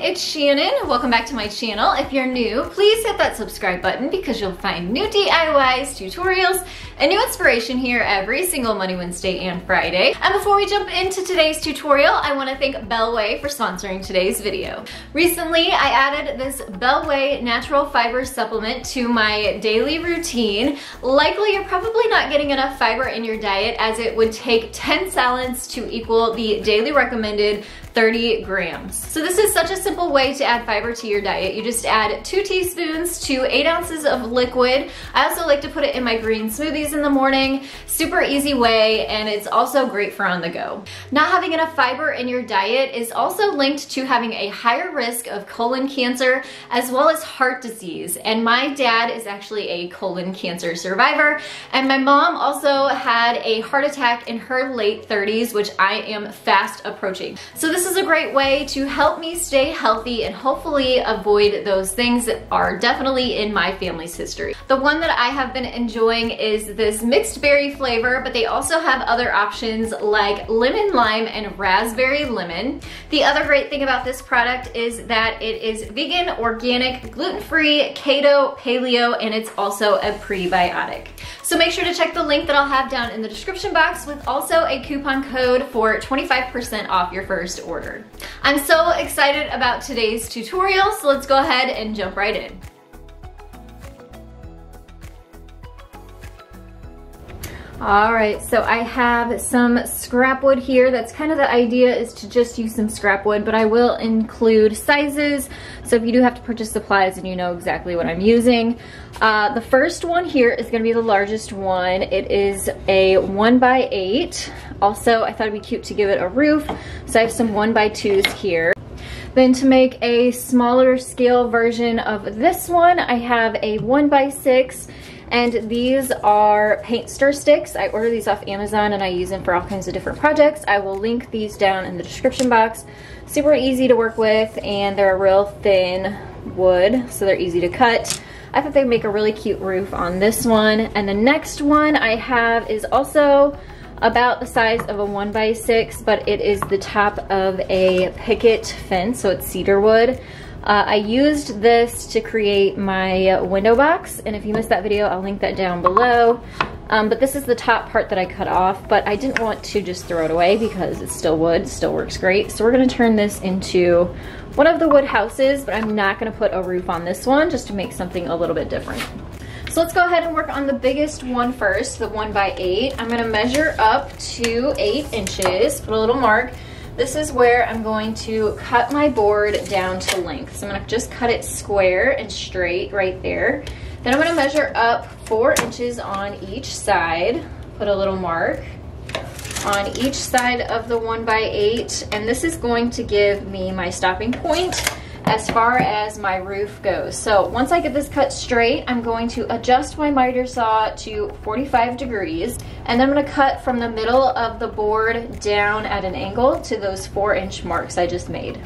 it's Shannon. Welcome back to my channel. If you're new, please hit that subscribe button because you'll find new DIYs, tutorials, and new inspiration here every single Monday Wednesday and Friday. And before we jump into today's tutorial, I wanna thank Bellway for sponsoring today's video. Recently, I added this Bellway natural fiber supplement to my daily routine. Likely, you're probably not getting enough fiber in your diet as it would take 10 salads to equal the daily recommended 30 grams. So this is such a simple way to add fiber to your diet. You just add two teaspoons to eight ounces of liquid. I also like to put it in my green smoothies in the morning. Super easy way, and it's also great for on the go. Not having enough fiber in your diet is also linked to having a higher risk of colon cancer as well as heart disease. And my dad is actually a colon cancer survivor, and my mom also had a heart attack in her late 30s, which I am fast approaching. So this is a great way to help me stay healthy and hopefully avoid those things that are definitely in my family's history. The one that I have been enjoying is this mixed berry flavor, but they also have other options like lemon lime and raspberry lemon. The other great thing about this product is that it is vegan, organic, gluten-free, keto, paleo, and it's also a prebiotic. So make sure to check the link that I'll have down in the description box with also a coupon code for 25% off your first order. I'm so excited about today's tutorial, so let's go ahead and jump right in. All right, so I have some scrap wood here. That's kind of the idea is to just use some scrap wood, but I will include sizes. So if you do have to purchase supplies and you know exactly what I'm using. Uh, the first one here is gonna be the largest one. It is a one by eight. Also, I thought it'd be cute to give it a roof. So I have some one by twos here. Then to make a smaller scale version of this one, I have a one by six and these are paint stir sticks. I order these off Amazon and I use them for all kinds of different projects. I will link these down in the description box. Super easy to work with and they're a real thin wood, so they're easy to cut. I thought they'd make a really cute roof on this one. And the next one I have is also about the size of a one by six, but it is the top of a picket fence, so it's cedar wood. Uh, I used this to create my window box, and if you missed that video, I'll link that down below. Um, but this is the top part that I cut off, but I didn't want to just throw it away because it's still wood, still works great. So we're gonna turn this into one of the wood houses, but I'm not gonna put a roof on this one just to make something a little bit different. So let's go ahead and work on the biggest one first, the one by eight. I'm gonna measure up to eight inches, put a little mark. This is where I'm going to cut my board down to length. So I'm gonna just cut it square and straight right there. Then I'm gonna measure up four inches on each side, put a little mark on each side of the one by eight. And this is going to give me my stopping point as far as my roof goes. So once I get this cut straight, I'm going to adjust my miter saw to 45 degrees. And then I'm gonna cut from the middle of the board down at an angle to those four inch marks I just made.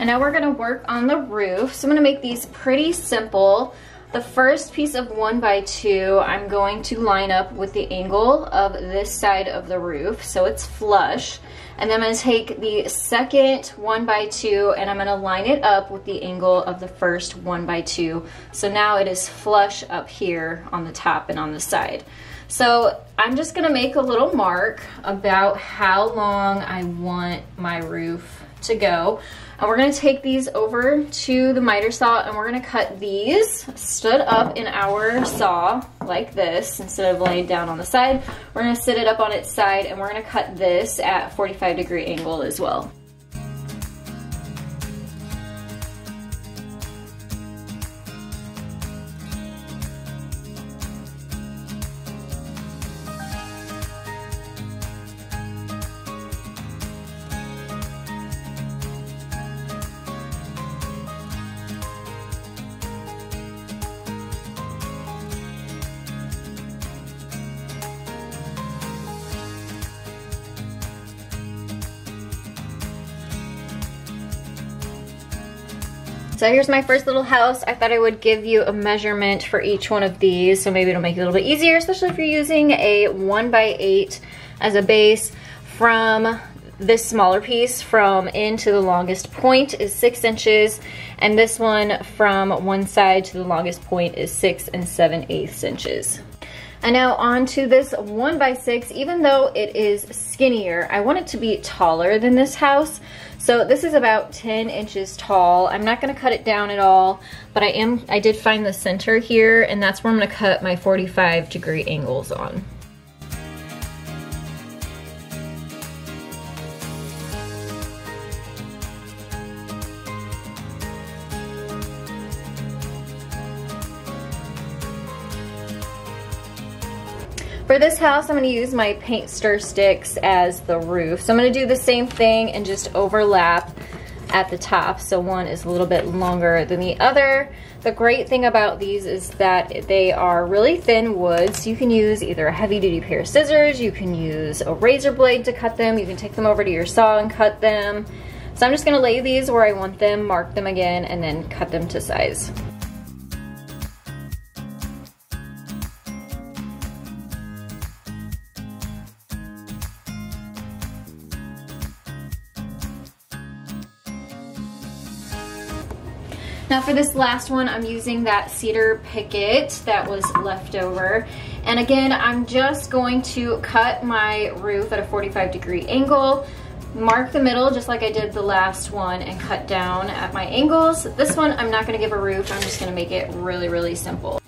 And now we're gonna work on the roof. So I'm gonna make these pretty simple. The first piece of one by two, I'm going to line up with the angle of this side of the roof, so it's flush. And then I'm gonna take the second one by two and I'm gonna line it up with the angle of the first one by two. So now it is flush up here on the top and on the side. So I'm just gonna make a little mark about how long I want my roof to go. And we're gonna take these over to the miter saw and we're gonna cut these stood up in our saw like this instead of laying down on the side. We're gonna sit it up on its side and we're gonna cut this at 45 degree angle as well. So here's my first little house. I thought I would give you a measurement for each one of these, so maybe it'll make it a little bit easier, especially if you're using a one by eight as a base from this smaller piece from end to the longest point is six inches, and this one from one side to the longest point is six and seven eighths inches. And now on to this one by six, even though it is skinnier, I want it to be taller than this house. So this is about 10 inches tall. I'm not gonna cut it down at all, but I am, I did find the center here and that's where I'm gonna cut my 45 degree angles on. For this house, I'm gonna use my paint stir sticks as the roof. So I'm gonna do the same thing and just overlap at the top. So one is a little bit longer than the other. The great thing about these is that they are really thin wood, so you can use either a heavy duty pair of scissors, you can use a razor blade to cut them, you can take them over to your saw and cut them. So I'm just gonna lay these where I want them, mark them again, and then cut them to size. Now for this last one, I'm using that cedar picket that was left over. And again, I'm just going to cut my roof at a 45 degree angle, mark the middle just like I did the last one and cut down at my angles. This one, I'm not gonna give a roof, I'm just gonna make it really, really simple.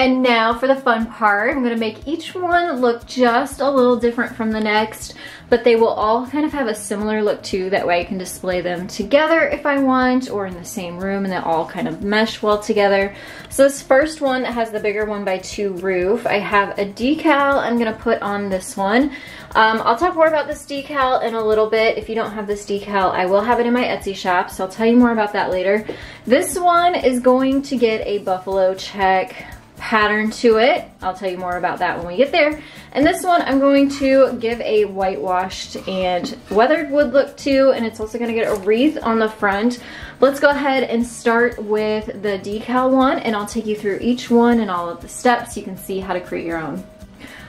And now for the fun part, I'm gonna make each one look just a little different from the next, but they will all kind of have a similar look too. That way I can display them together if I want, or in the same room, and they all kind of mesh well together. So this first one has the bigger one by two roof. I have a decal I'm gonna put on this one. Um, I'll talk more about this decal in a little bit. If you don't have this decal, I will have it in my Etsy shop, so I'll tell you more about that later. This one is going to get a buffalo check pattern to it. I'll tell you more about that when we get there. And this one I'm going to give a whitewashed and weathered wood look to, and it's also gonna get a wreath on the front. Let's go ahead and start with the decal one, and I'll take you through each one and all of the steps. You can see how to create your own.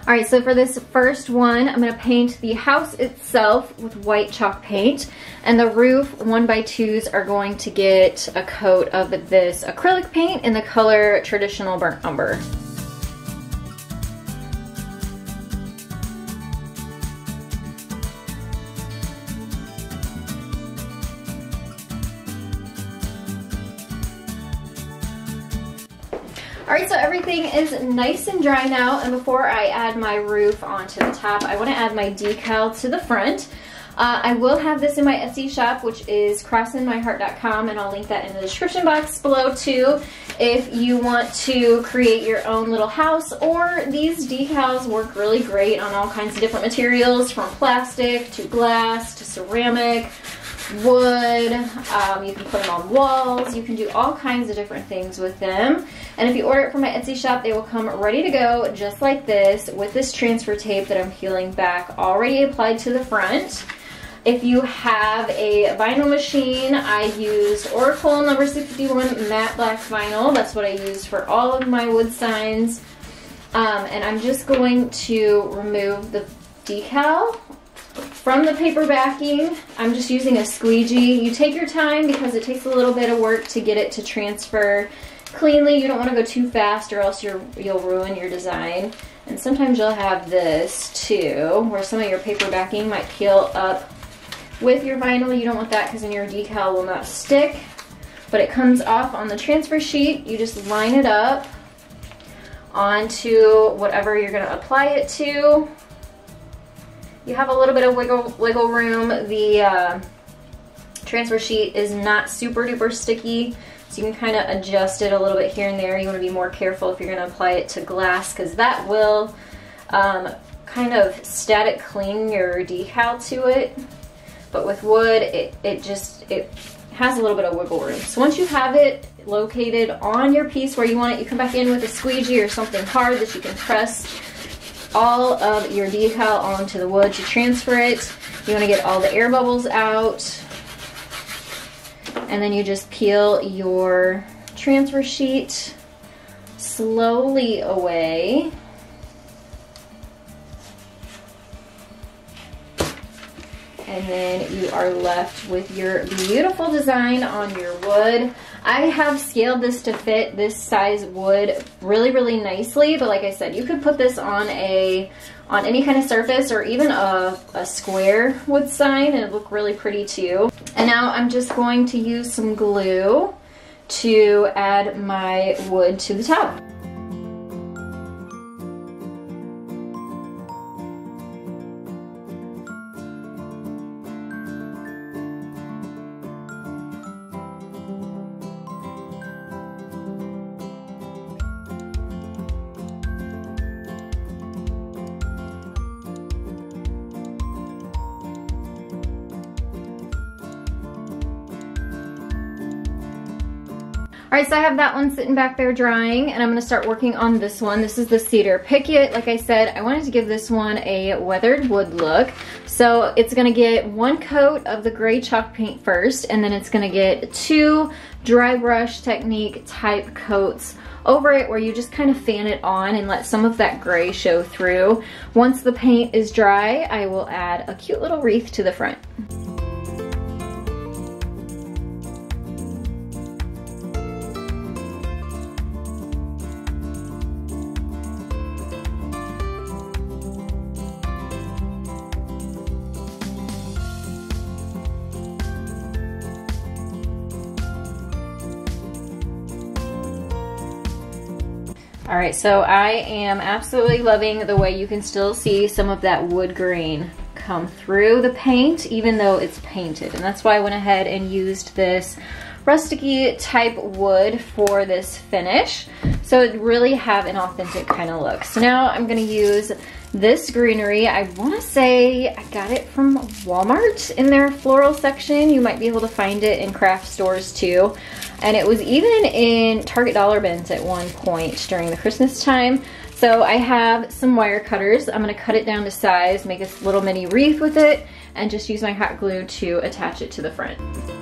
All right, so for this first one, I'm gonna paint the house itself with white chalk paint, and the roof one by twos are going to get a coat of this acrylic paint in the color traditional burnt umber. All right, so everything is nice and dry now. And before I add my roof onto the top, I wanna add my decal to the front. Uh, I will have this in my Etsy shop, which is crossinmyheart.com, and I'll link that in the description box below too if you want to create your own little house, or these decals work really great on all kinds of different materials, from plastic to glass to ceramic, wood, um, you can put them on walls, you can do all kinds of different things with them. And if you order it from my Etsy shop, they will come ready to go just like this with this transfer tape that I'm peeling back already applied to the front. If you have a vinyl machine, I used Oracal number 651 matte black vinyl. That's what I used for all of my wood signs. Um, and I'm just going to remove the decal from the paper backing, I'm just using a squeegee. You take your time because it takes a little bit of work to get it to transfer cleanly. You don't want to go too fast or else you will ruin your design. And sometimes you'll have this too, where some of your paper backing might peel up with your vinyl. You don't want that because then your decal will not stick. But it comes off on the transfer sheet. You just line it up onto whatever you're going to apply it to. You have a little bit of wiggle, wiggle room. The uh, transfer sheet is not super duper sticky, So you can kind of adjust it a little bit here and there. You want to be more careful if you're going to apply it to glass because that will um, kind of static cling your decal to it. But with wood, it, it just, it has a little bit of wiggle room. So once you have it located on your piece where you want it, you come back in with a squeegee or something hard that you can press all of your decal onto the wood to transfer it. You want to get all the air bubbles out. And then you just peel your transfer sheet slowly away. and then you are left with your beautiful design on your wood. I have scaled this to fit this size wood really, really nicely, but like I said, you could put this on a on any kind of surface or even a, a square wood sign and look really pretty too. And now I'm just going to use some glue to add my wood to the top. Right, so I have that one sitting back there drying and I'm gonna start working on this one. This is the Cedar Picket. Like I said, I wanted to give this one a weathered wood look. So it's gonna get one coat of the gray chalk paint first and then it's gonna get two dry brush technique type coats over it where you just kind of fan it on and let some of that gray show through. Once the paint is dry, I will add a cute little wreath to the front. All right, so I am absolutely loving the way you can still see some of that wood grain come through the paint, even though it's painted. And that's why I went ahead and used this rusticy type wood for this finish. So it really have an authentic kind of look. So now I'm gonna use this greenery. I wanna say I got it from Walmart in their floral section. You might be able to find it in craft stores too. And it was even in Target dollar bins at one point during the Christmas time. So I have some wire cutters. I'm gonna cut it down to size, make a little mini wreath with it, and just use my hot glue to attach it to the front.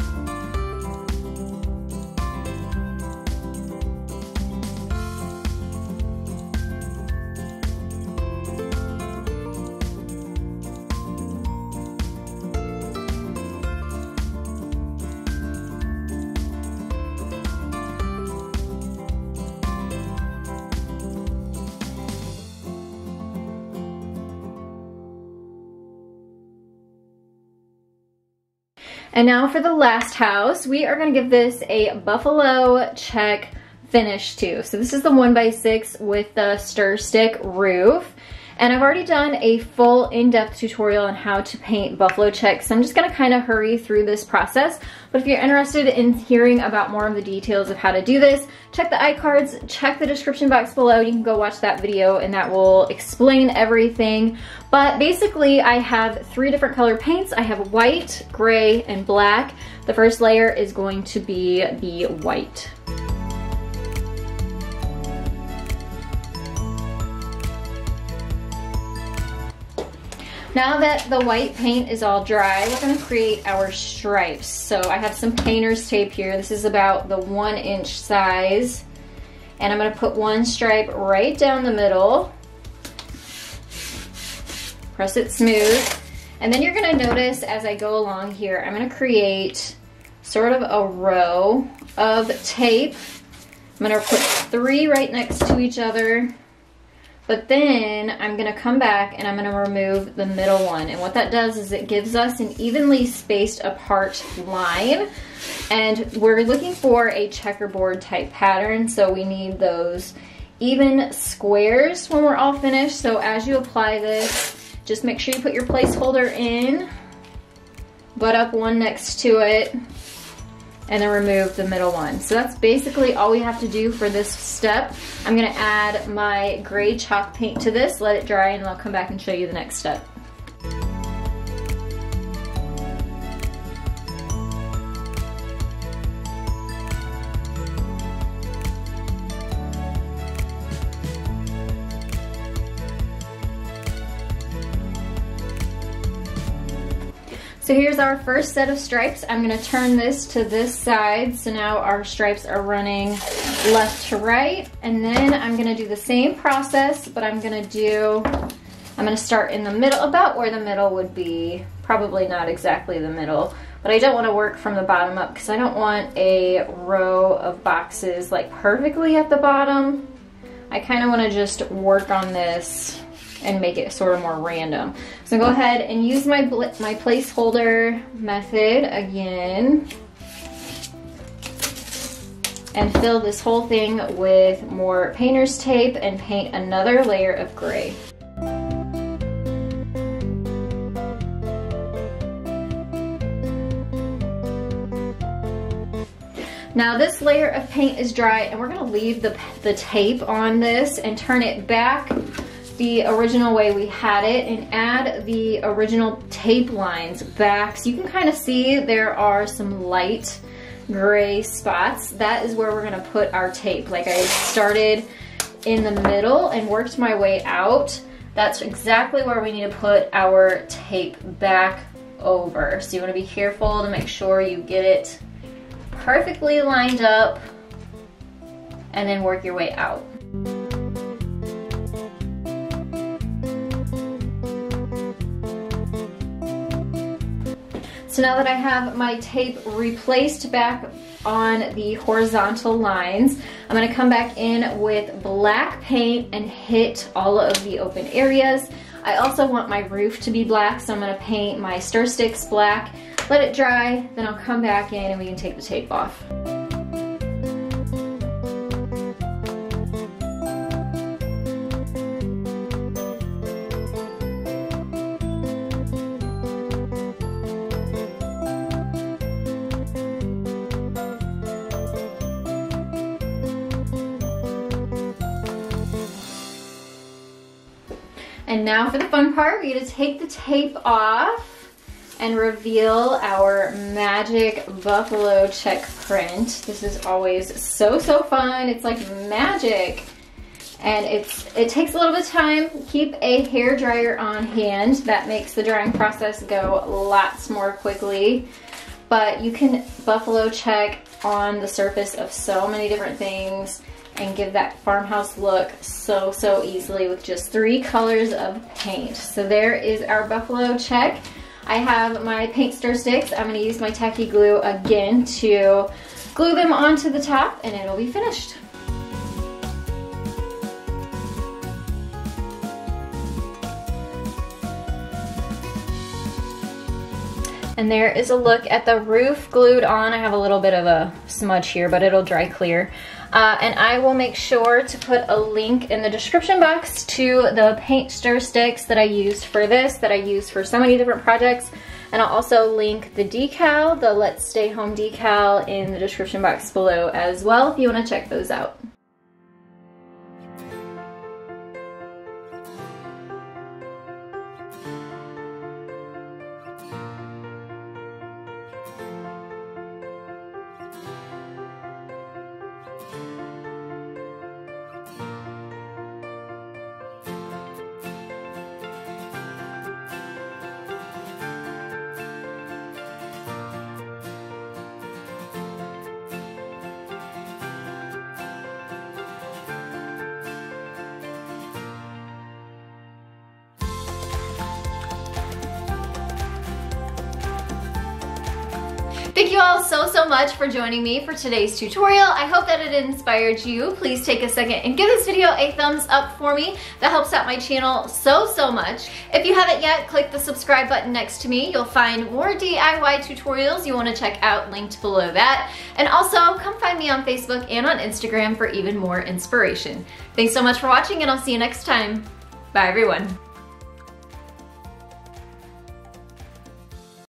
And now for the last house, we are gonna give this a buffalo check finish too. So this is the one by six with the stir stick roof. And I've already done a full in-depth tutorial on how to paint buffalo check, so I'm just gonna kind of hurry through this process. But if you're interested in hearing about more of the details of how to do this, check the iCards, check the description box below. You can go watch that video and that will explain everything. But basically I have three different color paints. I have white, gray, and black. The first layer is going to be the white. Now that the white paint is all dry, we're gonna create our stripes. So I have some painter's tape here. This is about the one inch size. And I'm gonna put one stripe right down the middle. Press it smooth. And then you're gonna notice as I go along here, I'm gonna create sort of a row of tape. I'm gonna put three right next to each other but then I'm gonna come back and I'm gonna remove the middle one. And what that does is it gives us an evenly spaced apart line. And we're looking for a checkerboard type pattern. So we need those even squares when we're all finished. So as you apply this, just make sure you put your placeholder in, butt up one next to it, and then remove the middle one. So that's basically all we have to do for this step. I'm gonna add my gray chalk paint to this, let it dry, and I'll come back and show you the next step. So here's our first set of stripes. I'm gonna turn this to this side. So now our stripes are running left to right. And then I'm gonna do the same process, but I'm gonna do, I'm gonna start in the middle, about where the middle would be. Probably not exactly the middle, but I don't wanna work from the bottom up because I don't want a row of boxes like perfectly at the bottom. I kinda wanna just work on this and make it sort of more random. So go ahead and use my, my placeholder method again and fill this whole thing with more painter's tape and paint another layer of gray. Now this layer of paint is dry and we're gonna leave the, the tape on this and turn it back the original way we had it and add the original tape lines back. So you can kind of see there are some light gray spots. That is where we're gonna put our tape. Like I started in the middle and worked my way out. That's exactly where we need to put our tape back over. So you wanna be careful to make sure you get it perfectly lined up and then work your way out. So now that I have my tape replaced back on the horizontal lines, I'm gonna come back in with black paint and hit all of the open areas. I also want my roof to be black, so I'm gonna paint my stir sticks black, let it dry, then I'll come back in and we can take the tape off. And now for the fun part, we're gonna take the tape off and reveal our magic buffalo check print. This is always so, so fun. It's like magic. And it's it takes a little bit of time. Keep a hair dryer on hand. That makes the drying process go lots more quickly. But you can buffalo check on the surface of so many different things and give that farmhouse look so, so easily with just three colors of paint. So there is our buffalo check. I have my paint stir sticks. I'm gonna use my tacky glue again to glue them onto the top and it'll be finished. And there is a look at the roof glued on. I have a little bit of a smudge here, but it'll dry clear. Uh, and I will make sure to put a link in the description box to the paint stir sticks that I used for this, that I used for so many different projects. And I'll also link the decal, the Let's Stay Home decal in the description box below as well if you wanna check those out. Thank you all so, so much for joining me for today's tutorial. I hope that it inspired you. Please take a second and give this video a thumbs up for me. That helps out my channel so, so much. If you haven't yet, click the subscribe button next to me. You'll find more DIY tutorials you wanna check out linked below that. And also, come find me on Facebook and on Instagram for even more inspiration. Thanks so much for watching and I'll see you next time. Bye everyone.